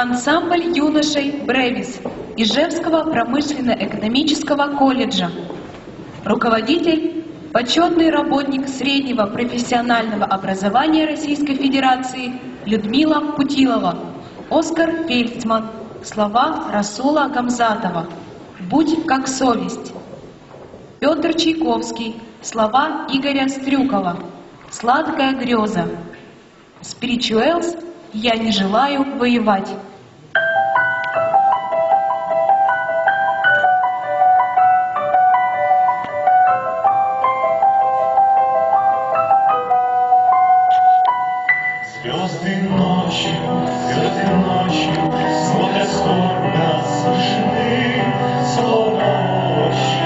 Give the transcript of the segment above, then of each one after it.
ансамбль юношей «Бревис» Ижевского промышленно-экономического колледжа. Руководитель – почетный работник среднего профессионального образования Российской Федерации Людмила Путилова, Оскар Фельдман, слова Расула Гамзатова. «Будь как совесть», Петр Чайковский, слова Игоря Стрюкова. «Сладкая греза», Спиричуэлс «Я не желаю воевать». ночью, этой ночью смотрят скорбно с вышины, словно.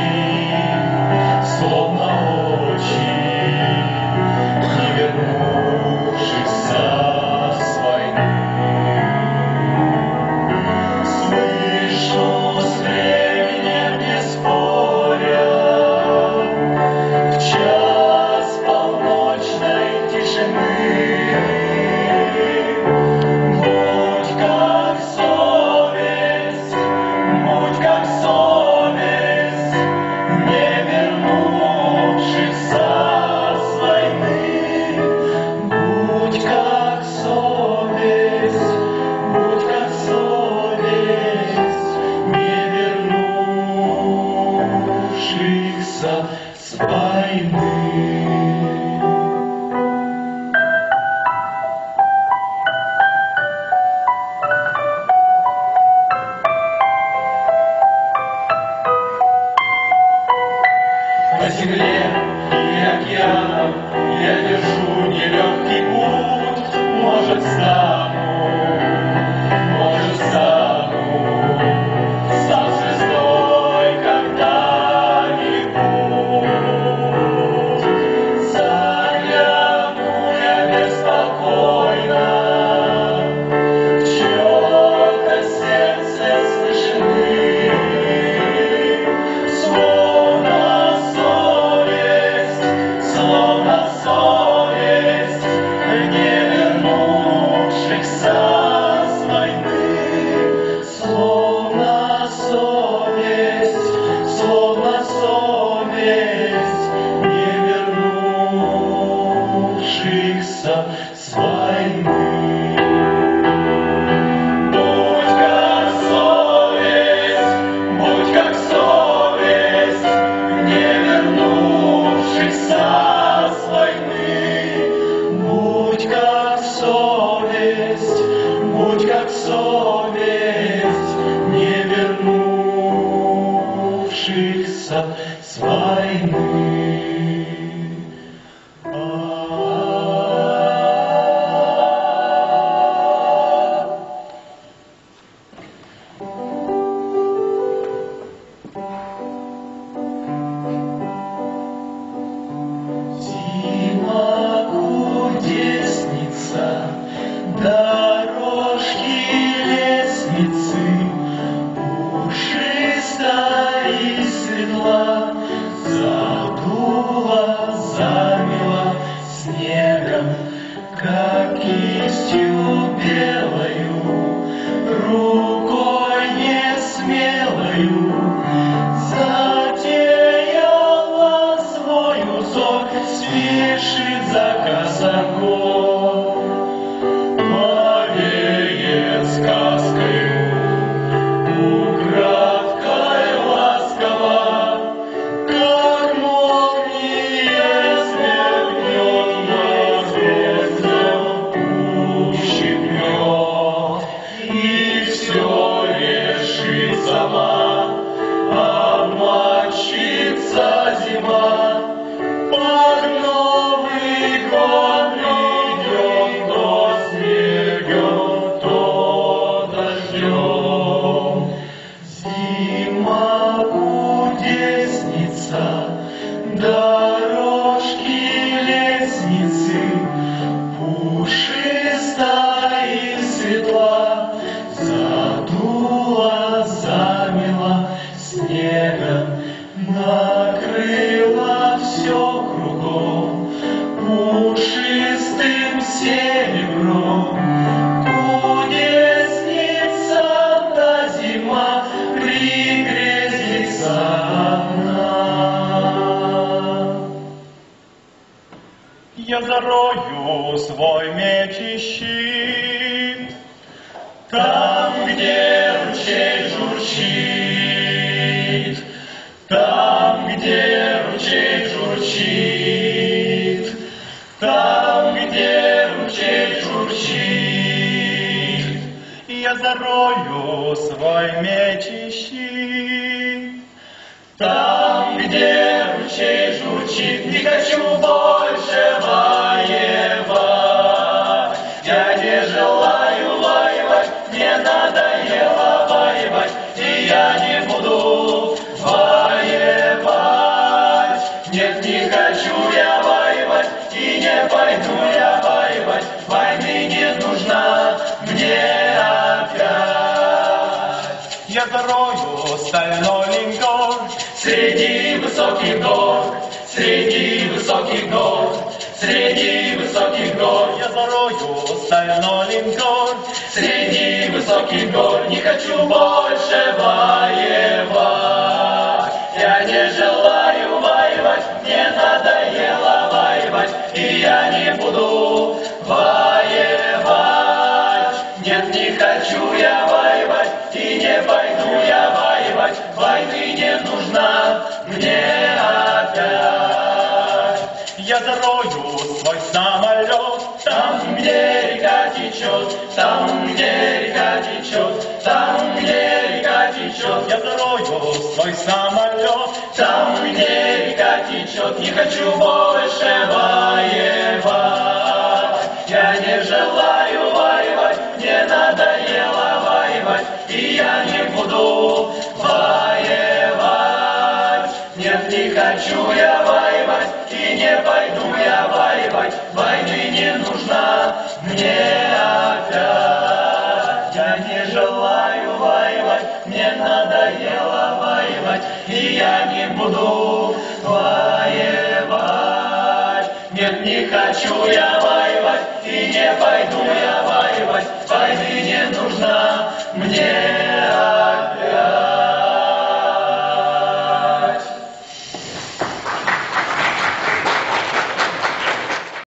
Свой меч и щит. Там, где ручей журчит, там, где ручей журчит, там, где ручей журчит, я зарою свой меч и щит. Там, журчит, не хочу больше воевать. Я не желаю воевать, мне надоело воевать, и я не буду воевать. Нет, не хочу я воевать, и не пойду я воевать. Войны не нужна мне опять. Я зарою стальной линкор Среди высоких гор, среди высоких гор, среди высоких гор Я зарою стальной линкор Среди высоких гор Не хочу больше воевать. Я не желаю воевать Мне надоело воевать И я не буду воевать. Нет, не хочу я воевать И не пойду я воевать. Войны не нужна мне опять Я зарою свой самолет Там, где река течет Там, где река течет Там, где река течет Я зарою свой самолет Там, где река течет Не хочу больше воевать. Я не желаю воевать Мне надоело воевать И я не буду воевать. Нет, не хочу я мне опять. Я не желаю воевать, мне надоело воевать, и я не буду воевать. Нет, не хочу я воевать, и не пойду я воевать, войны не нужна.